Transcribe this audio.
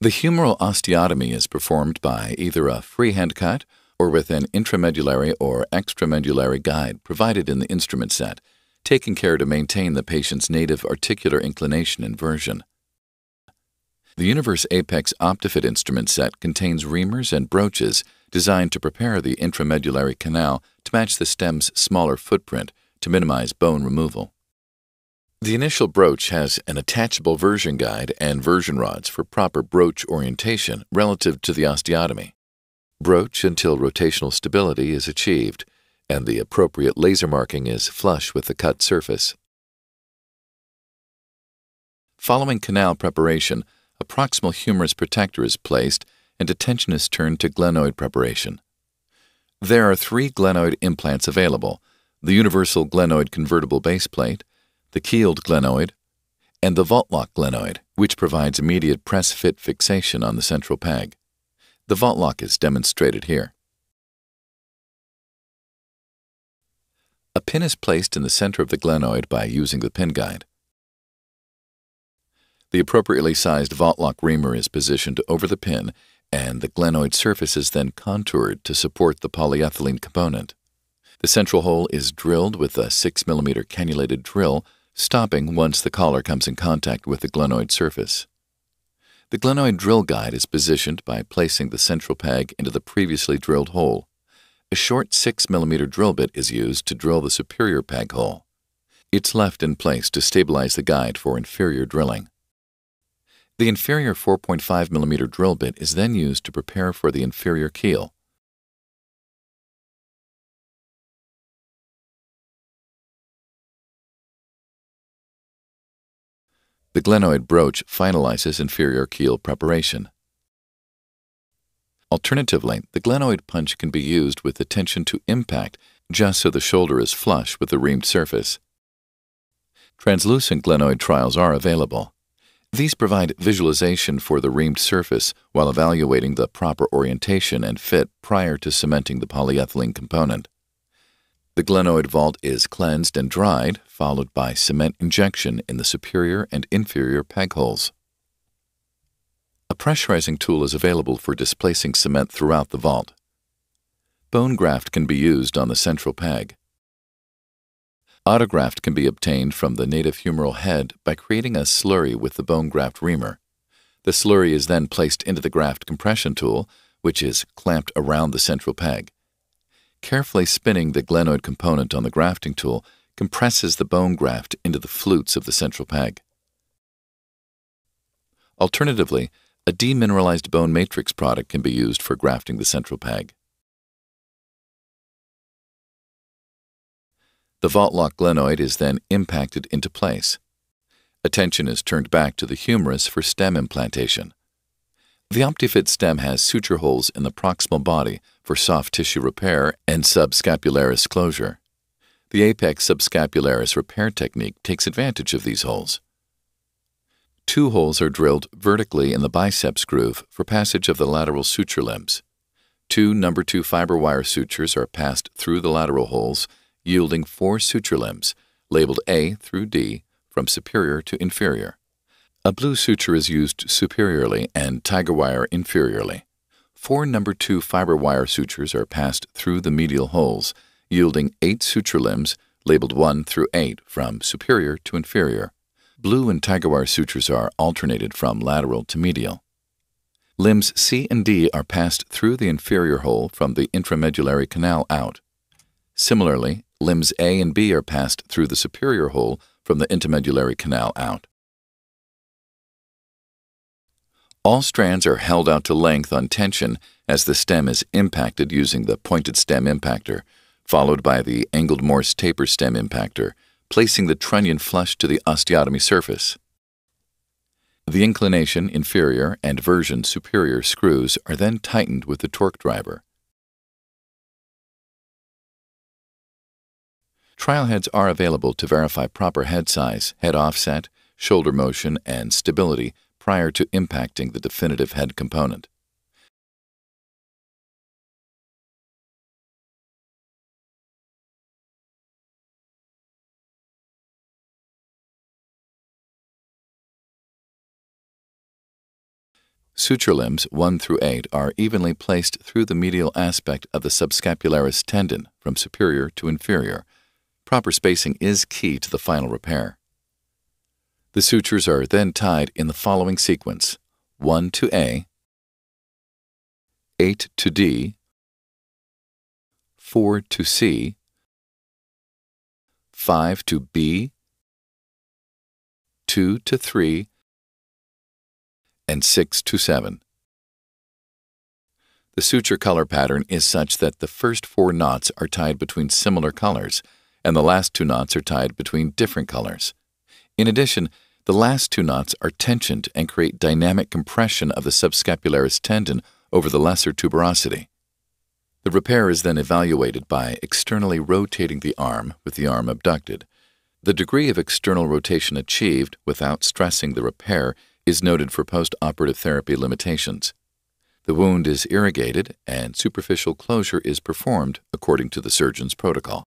The humeral osteotomy is performed by either a freehand cut or with an intramedullary or extramedullary guide provided in the instrument set, taking care to maintain the patient's native articular inclination and version. The Univers Apex OptiFit instrument set contains reamers and broaches designed to prepare the intramedullary canal to match the stem's smaller footprint to minimize bone removal. The initial broach has an attachable version guide and version rods for proper broach orientation relative to the osteotomy. Broach until rotational stability is achieved and the appropriate laser marking is flush with the cut surface. Following canal preparation, a proximal humerus protector is placed and attention is turned to glenoid preparation. There are three glenoid implants available the universal glenoid convertible baseplate, the keeled glenoid, and the vault-lock glenoid, which provides immediate press fit fixation on the central peg. The vault-lock is demonstrated here. A pin is placed in the center of the glenoid by using the pin guide. The appropriately sized vault-lock reamer is positioned over the pin and the glenoid surface is then contoured to support the polyethylene component. The central hole is drilled with a 6 mm cannulated drill, stopping once the collar comes in contact with the glenoid surface. The glenoid drill guide is positioned by placing the central peg into the previously drilled hole. A short 6 mm drill bit is used to drill the superior peg hole. It's left in place to stabilize the guide for inferior drilling. The inferior 4.5 mm drill bit is then used to prepare for the inferior keel. The glenoid broach finalizes inferior keel preparation. Alternatively, the glenoid punch can be used with attention to impact just so the shoulder is flush with the reamed surface. Translucent glenoid trials are available. These provide visualization for the reamed surface while evaluating the proper orientation and fit prior to cementing the polyethylene component. The glenoid vault is cleansed and dried, followed by cement injection in the superior and inferior peg holes. A pressurizing tool is available for displacing cement throughout the vault. Bone graft can be used on the central peg. Autograft can be obtained from the native humeral head by creating a slurry with the bone graft reamer. The slurry is then placed into the graft compression tool, which is clamped around the central peg. Carefully spinning the glenoid component on the grafting tool compresses the bone graft into the flutes of the central peg. Alternatively, a demineralized bone matrix product can be used for grafting the central peg. The vault-lock glenoid is then impacted into place. Attention is turned back to the humerus for stem implantation. The OptiFit stem has suture holes in the proximal body for soft tissue repair and subscapularis closure. The apex subscapularis repair technique takes advantage of these holes. Two holes are drilled vertically in the biceps groove for passage of the lateral suture limbs. Two number 2 fiber wire sutures are passed through the lateral holes yielding four suture limbs, labeled A through D, from superior to inferior. A blue suture is used superiorly and tiger wire inferiorly. Four number 2 fiber wire sutures are passed through the medial holes, yielding eight suture limbs, labeled 1 through 8, from superior to inferior. Blue and tiger wire sutures are alternated from lateral to medial. Limbs C and D are passed through the inferior hole from the intramedullary canal out. Similarly, limbs A and B are passed through the superior hole from the intermedullary canal out. All strands are held out to length on tension as the stem is impacted using the pointed stem impactor, followed by the angled Morse taper stem impactor, placing the trunnion flush to the osteotomy surface. The inclination inferior and version superior screws are then tightened with the torque driver. Trial heads are available to verify proper head size, head offset, shoulder motion, and stability prior to impacting the definitive head component. Suture limbs 1 through 8 are evenly placed through the medial aspect of the subscapularis tendon from superior to inferior. Proper spacing is key to the final repair. The sutures are then tied in the following sequence. 1 to A, 8 to D, 4 to C, 5 to B, 2 to 3, and 6 to 7. The suture color pattern is such that the first four knots are tied between similar colors, and the last two knots are tied between different colors. In addition, the last two knots are tensioned and create dynamic compression of the subscapularis tendon over the lesser tuberosity. The repair is then evaluated by externally rotating the arm with the arm abducted. The degree of external rotation achieved without stressing the repair is noted for post-operative therapy limitations. The wound is irrigated and superficial closure is performed according to the surgeon's protocol.